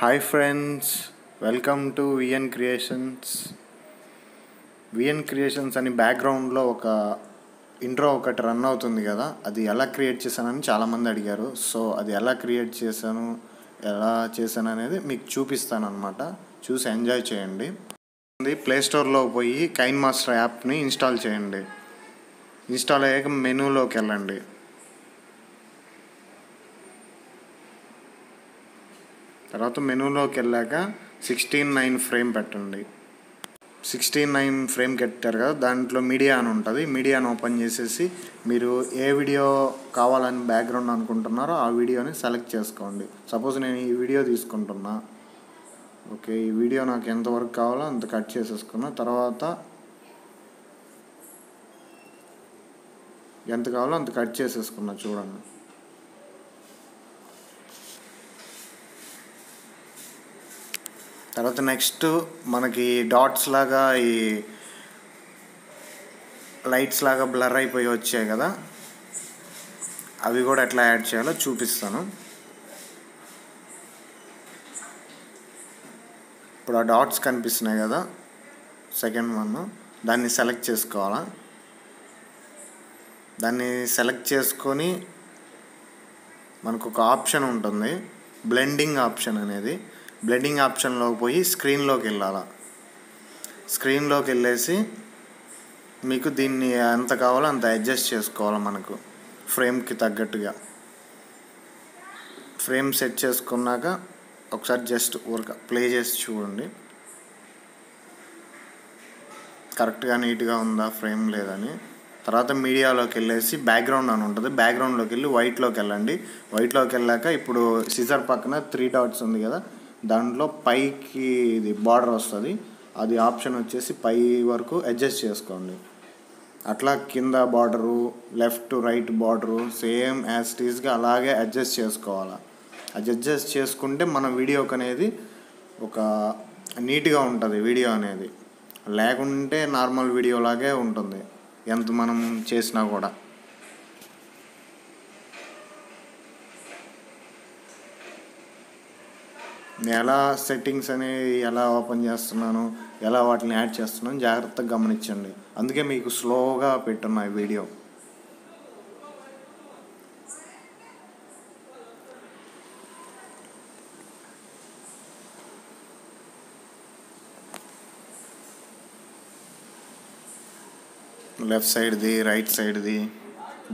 Hi friends welcome to VN creations VN creations అని బ్యాక్గ్రౌండ్లో ఒక ఇంట్రో ఒకటి రన్ అవుతుంది కదా అది ఎలా క్రియేట్ చేశానని చాలామంది అడిగారు. సో అది ఎలా క్రియేట్ చేశాను ఎలా చేశాను అనేది మీకు చూపిస్తాను అనమాట చూసి ఎంజాయ్ చేయండి. ప్లే స్టోర్లో పోయి కైన్ మాస్టర్ యాప్ని ఇన్స్టాల్ చేయండి. ఇన్స్టాల్ అయ్యాక మెనూలోకి వెళ్ళండి. తర్వాత మెనూలోకి వెళ్ళాక సిక్స్టీన్ నైన్ ఫ్రేమ్ పెట్టండి. సిక్స్టీన్ నైన్ ఫ్రేమ్ పెట్టారు కదా దాంట్లో మీడియా అని ఉంటుంది. మీడియాను ఓపెన్ చేసేసి మీరు ఏ వీడియో కావాలని బ్యాక్గ్రౌండ్ అనుకుంటున్నారో ఆ వీడియోని సెలెక్ట్ చేసుకోండి. సపోజ్ నేను ఈ వీడియో తీసుకుంటున్నా. ఓకే ఈ వీడియో నాకు ఎంతవరకు కావాలో అంత కట్ చేసేసుకున్నా. తర్వాత ఎంత కావాలో అంత కట్ చేసేసుకున్నా చూడండి. తర్వాత నెక్స్ట్ మనకి డాట్స్ లాగా ఈ లైట్స్ లాగా బ్లర్ అయిపోయి వచ్చాయి కదా. అవి కూడా ఎట్లా యాడ్ చేయాలో చూపిస్తాను. ఇప్పుడు ఆ డాట్స్ కనిపిస్తున్నాయి కదా. సెకండ్ వన్ దాన్ని సెలెక్ట్ చేసుకోవాలా? దాన్ని సెలెక్ట్ చేసుకొని మనకు ఒక ఆప్షన్ ఉంటుంది. బ్లెండింగ్ ఆప్షన్ అనేది. బ్లెండింగ్ ఆప్షన్లోకి పోయి స్క్రీన్లోకి వెళ్ళాలా? స్క్రీన్లోకి వెళ్ళేసి మీకు దీన్ని ఎంత కావాలో అంత అడ్జస్ట్ చేసుకోవాలి మనకు ఫ్రేమ్కి తగ్గట్టుగా. ఫ్రేమ్ సెట్ చేసుకున్నాక ఒకసారి జస్ట్ ఊరక ప్లే చేసి చూడండి. కరెక్ట్గా నీట్గా ఉందా ఫ్రేమ్ లేదని. తర్వాత మీడియాలోకి వెళ్ళేసి బ్యాక్గ్రౌండ్ అని ఉంటుంది. బ్యాక్గ్రౌండ్లోకి వెళ్ళి వైట్లోకి వెళ్ళండి. వైట్లోకి వెళ్ళాక ఇప్పుడు సిజర్ పక్కన త్రీ డాట్స్ ఉంది కదా దాంట్లో పైకి ఇది బార్డర్ వస్తుంది. అది ఆప్షన్ వచ్చేసి పై వరకు అడ్జస్ట్ చేసుకోండి. అట్లా కింద border left right border same as టీజ్గా అలాగే అడ్జస్ట్ చేసుకోవాలి. అది అడ్జస్ట్ చేసుకుంటే మన వీడియోకి అనేది ఒక నీట్గా ఉంటుంది వీడియో అనేది. లేకుంటే నార్మల్ వీడియో లాగే ఉంటుంది. ఎంత మనం చేసినా కూడా. ఎలా సెట్టింగ్స్ అనేవి ఎలా ఓపెన్ చేస్తున్నాను ఎలా వాటిని యాడ్ చేస్తున్నాను జాగ్రత్తగా గమనించండి. అందుకే మీకు స్లోగా పెట్టున్నా ఈ వీడియో లెఫ్ట్ సైడ్ది రైట్ సైడ్ది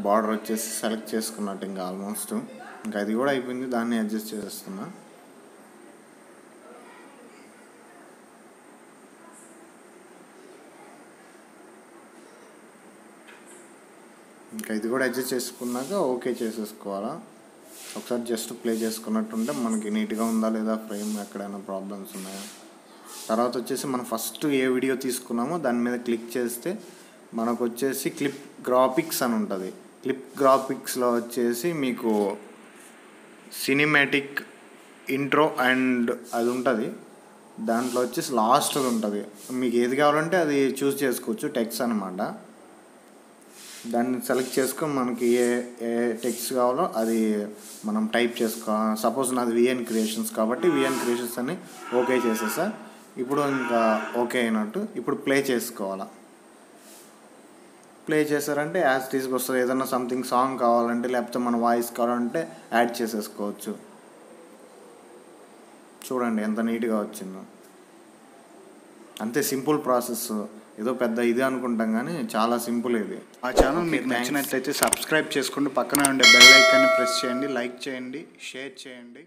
బార్డర్ వచ్చేసి సెలెక్ట్ చేసుకున్నట్టు ఇంకా ఆల్మోస్ట్ ఇంకా అది కూడా అయిపోయింది దాన్ని అడ్జస్ట్ చేసేస్తున్నా. ఇంకా ఇది కూడా అడ్జస్ట్ చేసుకున్నాక ఓకే చేసేసుకోవాలా? ఒకసారి జస్ట్ ప్లే చేసుకున్నట్టుంటే మనకి నీట్గా ఉందా లేదా ఫ్రేమ్ ఎక్కడైనా ప్రాబ్లమ్స్ ఉన్నాయా? తర్వాత వచ్చేసి మనం ఫస్ట్ ఏ వీడియో తీసుకున్నామో దాని మీద క్లిక్ చేస్తే మనకు వచ్చేసి క్లిప్ గ్రాఫిక్స్ అని ఉంటుంది. క్లిప్ గ్రాఫిక్స్లో వచ్చేసి మీకు సినిమాటిక్ ఇంట్రో అండ్ అది ఉంటుంది. దాంట్లో వచ్చేసి లాస్ట్ ఉంటుంది. మీకు ఏది కావాలంటే అది చూస్ చేసుకోవచ్చు టెక్స్ట్ అనమాట దాన్ని సెలెక్ట్ చేసుకొని మనకి ఏ ఏ టెక్స్ట్ కావాలో అది మనం టైప్ చేసుకో సపోజ్ నాది విఎన్ క్రియేషన్స్ కాబట్టి విఎన్ క్రియేషన్స్ అని ఓకే చేసేసా. ఇప్పుడు ఇంకా ఓకే అయినట్టు ఇప్పుడు ప్లే చేసుకోవాలా. ప్లే చేశారంటే యాజ్ టీస్కి వస్తుంది. ఏదైనా సంథింగ్ సాంగ్ కావాలంటే లేకపోతే మన వాయిస్ కావాలంటే యాడ్ చేసేసుకోవచ్చు. చూడండి ఎంత నీట్గా వచ్చిందో. అంతే సింపుల్ ప్రాసెస్ ఏదో పెద్ద ఇది అనుకుంటాం కానీ చాలా సింపుల్ ఇది. ఆ ఛానల్ మీకు నచ్చినట్లయితే సబ్స్క్రైబ్ చేసుకోండి పక్కన ఉండే బెల్ ఐకాన్ని ప్రెస్ చేయండి లైక్ చేయండి షేర్ చేయండి.